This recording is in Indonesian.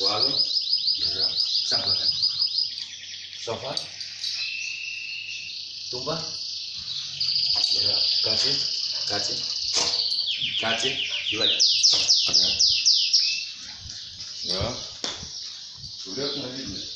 walu Merah, Sangkutan. Sofa, Tumpah, Merah, Kacin, Kacin, Kacin, Jual, Ya, sudah kemarin.